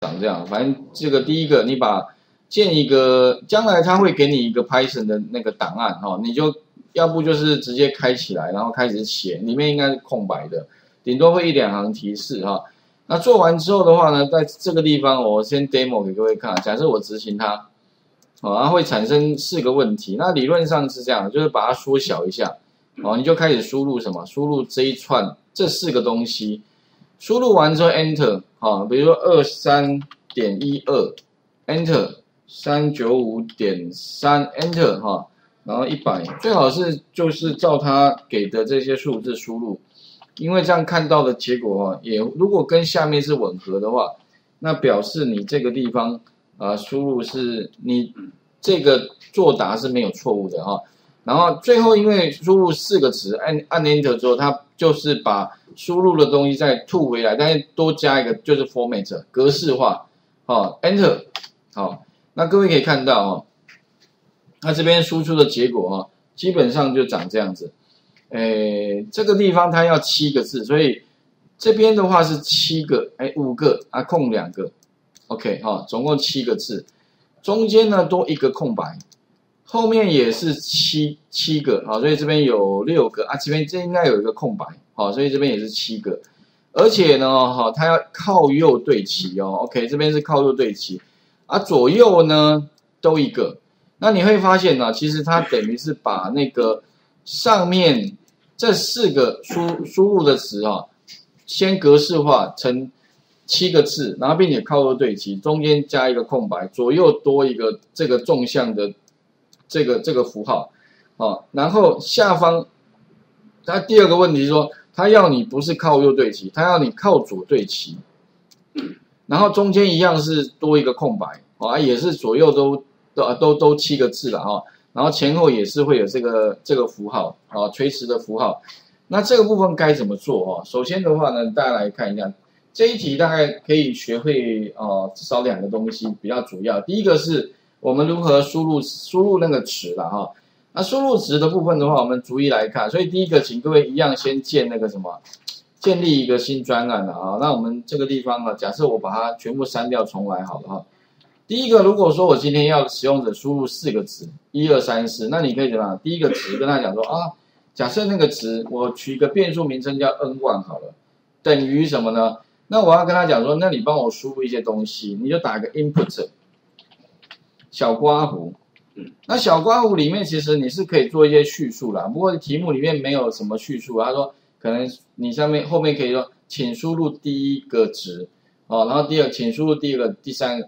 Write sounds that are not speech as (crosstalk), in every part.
长这样。反正这个第一个，你把建一个，将来他会给你一个 Python 的那个档案哈，你就要不就是直接开起来，然后开始写，里面应该是空白的，顶多会一两行提示哈。那做完之后的话呢，在这个地方我先 demo 给各位看，假设我执行它，哦，它会产生四个问题。那理论上是这样，就是把它缩小一下，哦，你就开始输入什么？输入这一串这四个东西，输入完之后 enter，哈，比如说二三点一二，enter，三九五点三，enter，哈，然后一百，最好是就是照它给的这些数字输入。因为这样看到的结果哈，也如果跟下面是吻合的话，那表示你这个地方啊输入是你这个作答是没有错误的哈。然后最后因为输入四个词，按按 Enter 之后，它就是把输入的东西再吐回来，但是多加一个就是 Format 格式化，好 Enter 好，那各位可以看到哦，那这边输出的结果哦，基本上就长这样子。诶，这个地方它要七个字，所以这边的话是七个，哎，五个啊，空两个，OK 哈，总共七个字，中间呢多一个空白，后面也是七七个，好，所以这边有六个啊，这边这应该有一个空白，好，所以这边也是七个，而且呢，哈，它要靠右对齐哦，OK，这边是靠右对齐，啊，左右呢都一个，那你会发现呢，其实它等于是把那个。上面这四个输输入的词啊，先格式化成七个字，然后并且靠右对齐，中间加一个空白，左右多一个这个纵向的这个这个符号，哦，然后下方，它第二个问题是说，它要你不是靠右对齐，它要你靠左对齐，然后中间一样是多一个空白，啊，也是左右都都都都七个字了哈。然后前后也是会有这个这个符号啊，垂直的符号。那这个部分该怎么做啊？首先的话呢，大家来看一下这一题，大概可以学会啊至少两个东西比较主要。第一个是我们如何输入输入那个词了哈。那输入值的部分的话，我们逐一来看。所以第一个，请各位一样先建那个什么，建立一个新专案了啊。那我们这个地方呢，假设我把它全部删掉重来好了哈。第一个，如果说我今天要使用者输入四个词，一二三四，那你可以怎么样？第一个词跟他讲说 (coughs) 啊，假设那个词我取一个变数名称叫 n one 好了，等于什么呢？那我要跟他讲说，那你帮我输入一些东西，你就打个 input 小刮胡，那小刮胡里面其实你是可以做一些叙述啦，不过题目里面没有什么叙述，他说可能你上面后面可以说，请输入第一个值，哦，然后第二，请输入第二个、第三个。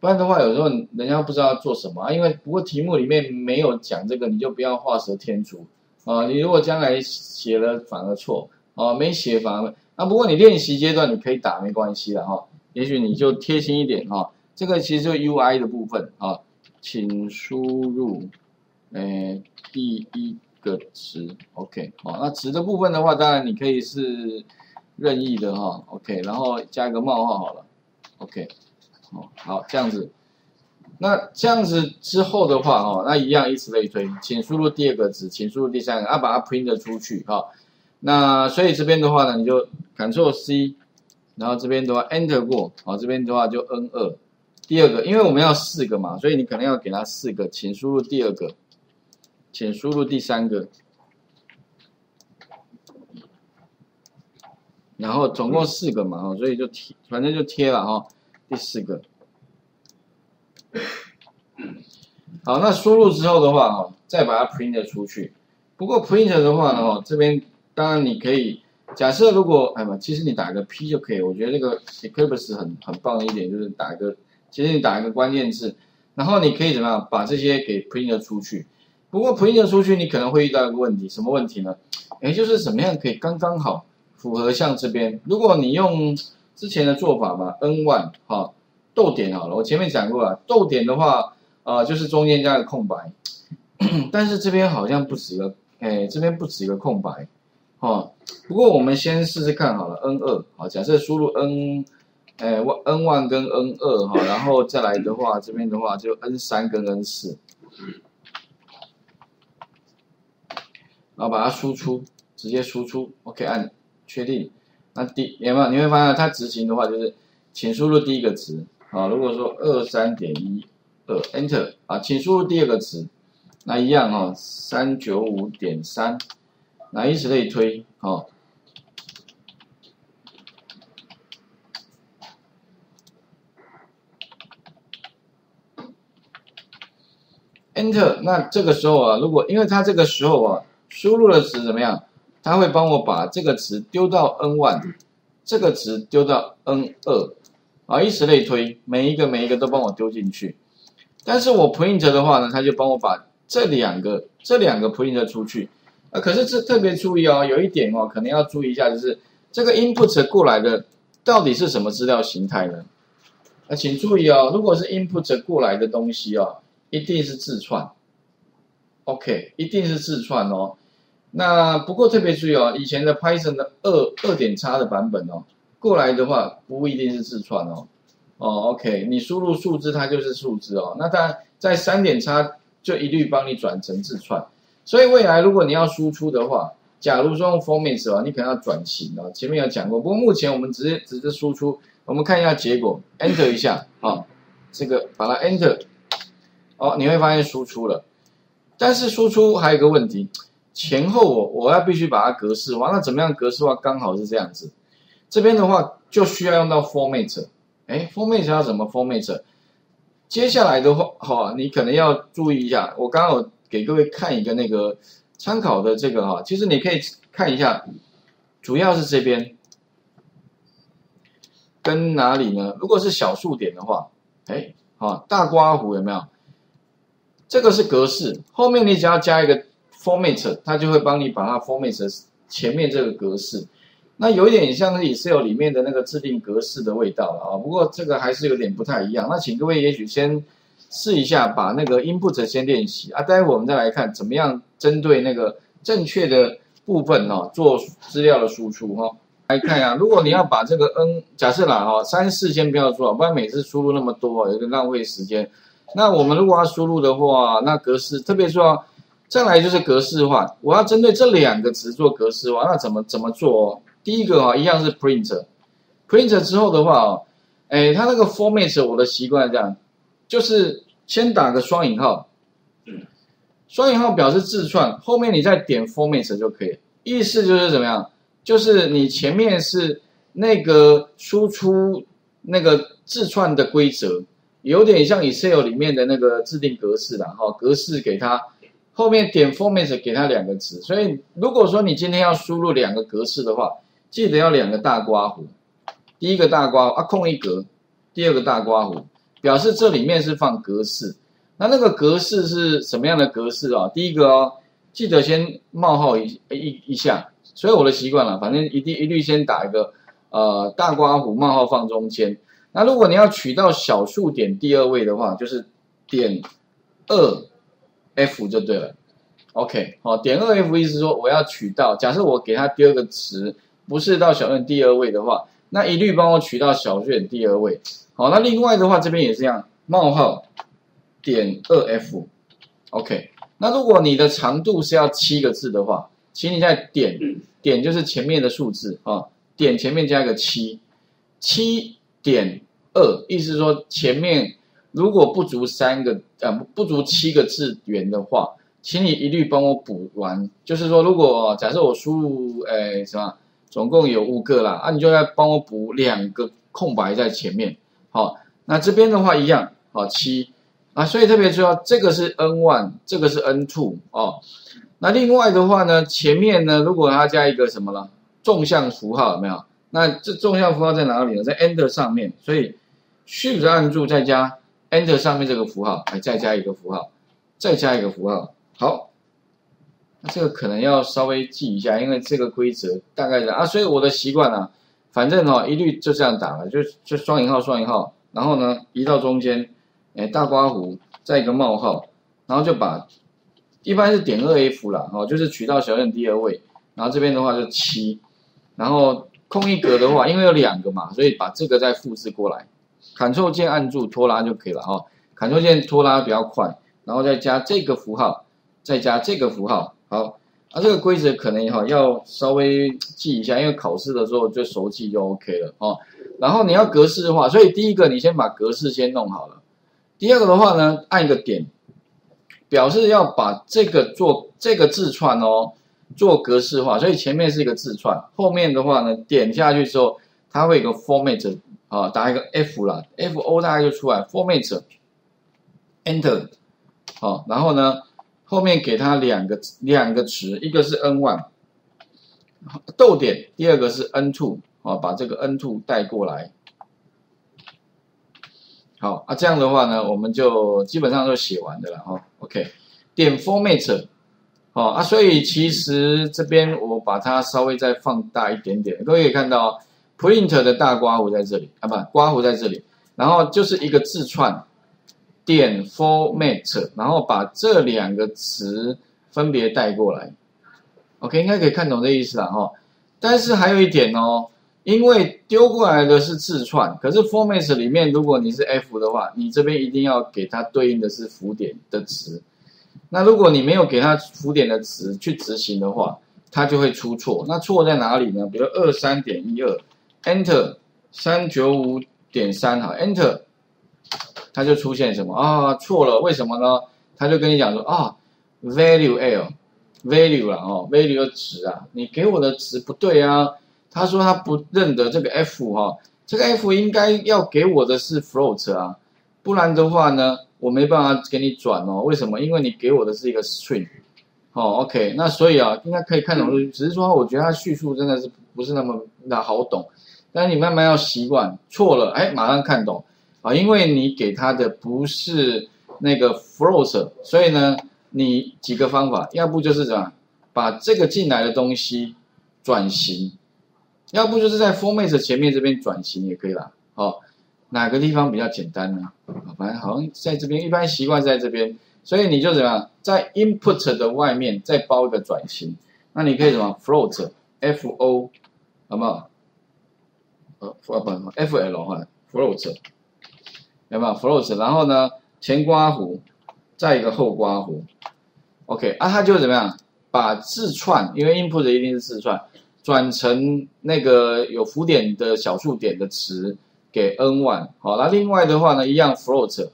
不然的话，有时候人家不知道做什么啊。因为不过题目里面没有讲这个，你就不要画蛇添足啊。你如果将来写了反而错啊，没写反而啊。不过你练习阶段你可以打没关系的哈。也许你就贴心一点哈。这个其实就 UI 的部分啊，请输入诶第一个词，OK 好。那词的部分的话，当然你可以是任意的哈，OK，然后加一个冒号好了，OK。哦，好，这样子，那这样子之后的话，哦，那一样以此类推，请输入第二个字，请输入第三个，啊，把它 print 出去，哈，那所以这边的话呢，你就 Ctrl C，然后这边的话 Enter 过，好，这边的话就 N 二，第二个，因为我们要四个嘛，所以你可能要给它四个，请输入第二个，请输入第三个，然后总共四个嘛，所以就贴，反正就贴了，哈。第四个，好，那输入之后的话，哈，再把它 print 出去。不过 print 的话呢，这边当然你可以假设，如果哎嘛，其实你打个 P 就可以。我觉得这个 Eclipse 很很棒的一点就是打个，其实你打一个关键字，然后你可以怎么样把这些给 print 出去。不过 print 出去，你可能会遇到一个问题，什么问题呢？哎，就是怎么样可以刚刚好符合像这边，如果你用。之前的做法嘛，n one 哈逗点好了，我前面讲过了，逗点的话啊就是中间加个空白，(coughs) 但是这边好像不止一个，哎这边不止一个空白，哦，不过我们先试试看好了，n 二好，假设输入 n 哎 n one 跟 n 二哈，然后再来的话这边的话就 n 三跟 n 四，然后把它输出，直接输出，OK 按确定。那第有没有？你会发现它执行的话就是，请输入第一个值啊。如果说二三点一二，Enter 啊，请输入第二个值，那一样哈，三九五点三，那以此类推，哦。Enter，那这个时候啊，如果因为它这个时候啊，输入的值怎么样？它会帮我把这个值丢到 N one，这个值丢到 N 二，啊，以此类推，每一个每一个都帮我丢进去。但是我 print 的话呢，它就帮我把这两个这两个 print 出去。啊，可是这特别注意哦，有一点哦，可能要注意一下，就是这个 input 过来的到底是什么资料形态呢？啊，请注意哦，如果是 input 过来的东西哦。一定是自串，OK，一定是自串哦。那不过特别注意哦，以前的 Python 的二二点叉的版本哦，过来的话不一定是自串哦。哦，OK，你输入数字它就是数字哦。那当然在三点叉就一律帮你转成自串。所以未来如果你要输出的话，假如说用 format 啊，你可能要转型哦。前面有讲过，不过目前我们直接只是输出，我们看一下结果，Enter 一下啊，这个把它 Enter。哦，你会发现输出了，但是输出还有一个问题，前后我我要必须把它格式化，那怎么样格式化？刚好是这样子，这边的话就需要用到 format，哎，format 要怎么 format？接下来的话，哈，你可能要注意一下，我刚刚有给各位看一个那个参考的这个哈，其实你可以看一下，主要是这边跟哪里呢？如果是小数点的话，哎，好，大刮胡有没有？这个是格式，后面你只要加一个 format，它就会帮你把它 format 前面这个格式。那有一点像是 Excel 里面的那个制定格式的味道了啊。不过这个还是有点不太一样。那请各位也许先试一下，把那个 input 先练习啊。待会我们再来看怎么样针对那个正确的部分哦做资料的输出哈。来看呀，如果你要把这个 n 假设啦哈，三四先不要做，不然每次输入那么多，有点浪费时间。那我们如果要输入的话，那格式特别重要。再来就是格式化，我要针对这两个词做格式化，那怎么怎么做？哦第一个啊，一样是 print，print 之后的话哦，哎，它那个 format 我的习惯这样，就是先打个双引号，双引号表示字串，后面你再点 format 就可以。意思就是怎么样？就是你前面是那个输出那个字串的规则。有点像 Excel 里面的那个制定格式的哈，格式给它后面点 format 给它两个值，所以如果说你今天要输入两个格式的话，记得要两个大刮弧，第一个大刮啊空一格，第二个大刮弧，表示这里面是放格式。那那个格式是什么样的格式啊？第一个哦，记得先冒号一一一下，所以我的习惯了，反正一定一律先打一个呃大刮弧冒号放中间。那如果你要取到小数点第二位的话，就是点二 f 就对了。OK，好，点二 f 意思说我要取到，假设我给它第二个值不是到小数点第二位的话，那一律帮我取到小数点第二位。好，那另外的话这边也是这样，冒号点二 f。OK，那如果你的长度是要七个字的话，请你在点点就是前面的数字啊，点前面加一个七七。点二，意思说前面如果不足三个呃不足七个字元的话，请你一律帮我补完。就是说，如果假设我输入诶什么，总共有五个啦，啊，你就要帮我补两个空白在前面。好，那这边的话一样，好七啊，所以特别重要，这个是 n one，这个是 n two 哦。那另外的话呢，前面呢如果它加一个什么了，纵向符号有没有？那这纵向符号在哪里呢？在 Enter 上面，所以 Shift 按住再加 Enter 上面这个符号，来再加一个符号，再加一个符号。好，那这个可能要稍微记一下，因为这个规则大概是啊，所以我的习惯呢，反正哦一律就这样打了，就就双引号双引号，然后呢移到中间，哎大刮弧，再一个冒号，然后就把一般是点二 F 了，哦就是取到小数第二位，然后这边的话就七，然后。空一格的话，因为有两个嘛，所以把这个再复制过来，Ctrl 键按住拖拉就可以了哈。Ctrl 键拖拉比较快，然后再加这个符号，再加这个符号，好，啊，这个规则可能哈要稍微记一下，因为考试的时候就熟记就 OK 了哦。然后你要格式化，所以第一个你先把格式先弄好了。第二个的话呢，按一个点，表示要把这个做这个字串哦做格式化，所以前面是一个字串，后面的话呢点下去之后，它会有个 format 啊，打一个 F 啦，F O 大概就出来 format，Enter，好，然后呢。后面给它两个两个词，一个是 n one，逗点，第二个是 n two，啊，把这个 n two 带过来。好啊，这样的话呢，我们就基本上都写完的了哈。OK，点 format，好啊，所以其实这边我把它稍微再放大一点点，各位可以看到 print 的大刮弧在这里啊，不，刮弧在这里，然后就是一个字串。点 format，然后把这两个词分别带过来，OK，应该可以看懂这意思了哈。但是还有一点哦，因为丢过来的是字串，可是 format 里面如果你是 F 的话，你这边一定要给它对应的是浮点的词。那如果你没有给它浮点的词去执行的话，它就会出错。那错在哪里呢？比如二三点一二，Enter，三九五点三哈，Enter。它就出现什么啊？错了，为什么呢？他就跟你讲说啊，value l，value 啦哦，value 的值啊，你给我的值不对啊。他说他不认得这个 f 哈，这个 f 应该要给我的是 float 啊，不然的话呢，我没办法给你转哦。为什么？因为你给我的是一个 string。哦，OK，那所以啊，应该可以看懂，只是说我觉得它叙述真的是不是那么那好懂，但是你慢慢要习惯。错了，哎，马上看懂。啊，因为你给他的不是那个 float，所以呢，你几个方法，要不就是怎么把这个进来的东西转型，要不就是在 format 前面这边转型也可以啦。好，哪个地方比较简单呢？反正好像在这边，一般习惯在这边，所以你就怎么样，在 input 的外面再包一个转型，那你可以什么 float，f o，好不好？呃，不不，f l 哈，float。有没有 float？然后呢，前刮弧，再一个后刮弧，OK 啊，它就怎么样？把字串，因为 input 一定是字串，转成那个有浮点的小数点的词给 n 1。好，那另外的话呢，一样 float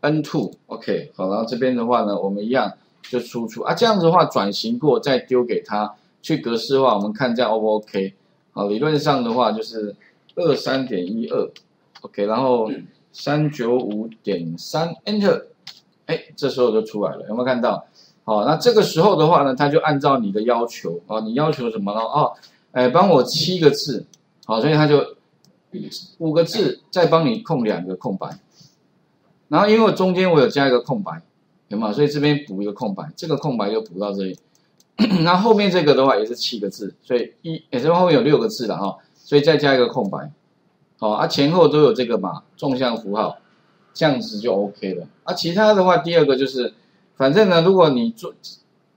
n two，OK 好，然后这边的话呢，我们一样就输出啊，这样子的话转型过再丢给他去格式化，我们看这样 O 不 OK？好，理论上的话就是二三点一二。OK，然后三九五点三 Enter，哎，这时候就出来了，有没有看到？好，那这个时候的话呢，它就按照你的要求啊，你要求什么呢？哦，哎，帮我七个字，好，所以它就五个字，再帮你空两个空白。然后因为中间我有加一个空白，有吗？所以这边补一个空白，这个空白就补到这里。(clears throat) 那后后面这个的话也是七个字，所以一，也是后面有六个字了哈，所以再加一个空白。好啊，前后都有这个嘛，纵向符号，这样子就 OK 了。啊，其他的话，第二个就是，反正呢，如果你做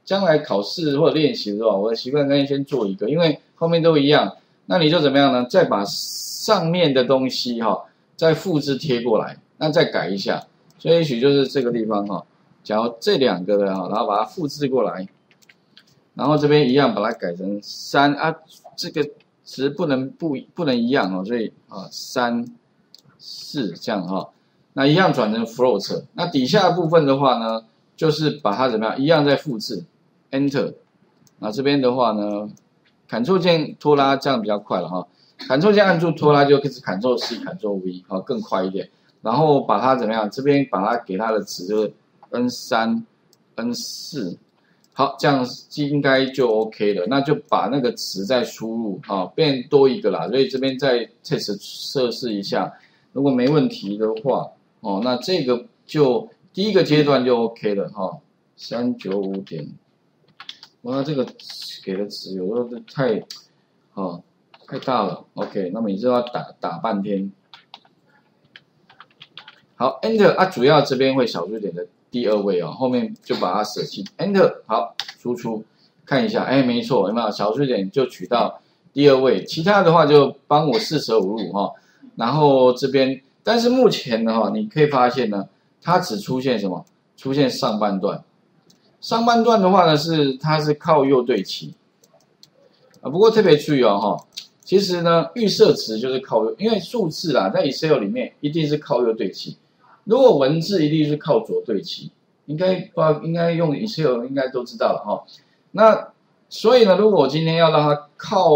将来考试或者练习的时候，我的习惯跟你先做一个，因为后面都一样，那你就怎么样呢？再把上面的东西哈，再复制贴过来，那再改一下，所以也许就是这个地方哈，假如这两个的哈，然后把它复制过来，然后这边一样把它改成三啊，这个。词不能不不能一样哦，所以啊三四这样哈，那一样转成 float，那底下部分的话呢，就是把它怎么样，一样再复制，enter，那这边的话呢，Ctrl 键拖拉这样比较快了哈。，Ctrl 键按住拖拉就开始 Ctrl C，Ctrl V 啊更快一点，然后把它怎么样，这边把它给它的值就是 N 三 N 四。好，这样应该就 OK 了。那就把那个值再输入，啊，变多一个啦。所以这边再 test 测试一下，如果没问题的话，哦，那这个就第一个阶段就 OK 了，哈。三九五点，哇，这个给的词有时候太，哦，太大了。OK，那么你就要打打半天。好，Enter 啊，主要这边会小数点的。第二位哦，后面就把它舍弃，Enter，好，输出，看一下，哎，没错，有没有小数点就取到第二位，其他的话就帮我四舍五入哈，然后这边，但是目前的话，你可以发现呢，它只出现什么？出现上半段，上半段的话呢是它是靠右对齐，啊，不过特别注意哦哈，其实呢预设值就是靠右，因为数字啦在 Excel 里面一定是靠右对齐，如果文字一定是靠左对齐，应该不知道应该用 Excel 应该都知道了哈。那所以呢，如果我今天要让它靠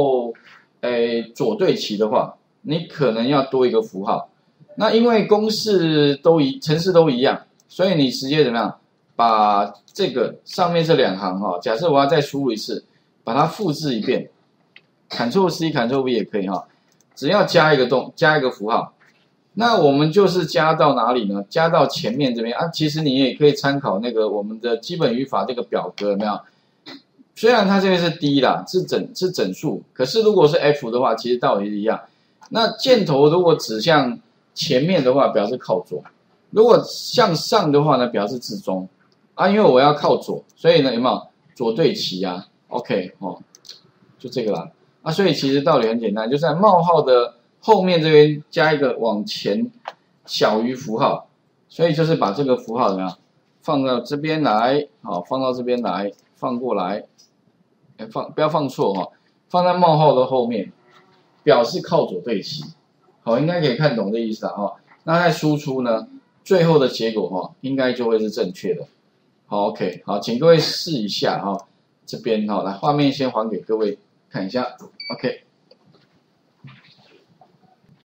诶左对齐的话，你可能要多一个符号。那因为公式都一程式都一样，所以你直接怎么样？把这个上面这两行哈，假设我要再输入一次，把它复制一遍，Ctrl C Ctrl V 也可以哈，只要加一个动，加一个符号，那我们就是加到哪里呢？加到前面这边啊。其实你也可以参考那个我们的基本语法这个表格，有没有？虽然它这边是 D 啦，是整是整数，可是如果是 F 的话，其实道理是一样。那箭头如果指向前面的话，表示靠左；如果向上的话呢，表示至中。啊，因为我要靠左，所以呢，有没有左对齐呀？OK，哦，就这个啦。啊，所以其实道理很简单，就在冒号的后面这边加一个往前小于符号，所以就是把这个符号怎么样放到这边来，好，放到这边来，放过来，放不要放错哈，放在冒号的后面，表示靠左对齐。好，应该可以看懂这意思啊。那在输出呢，最后的结果哈，应该就会是正确的。好，OK，好，请各位试一下哈，这边哈，来画面先还给各位看一下，OK。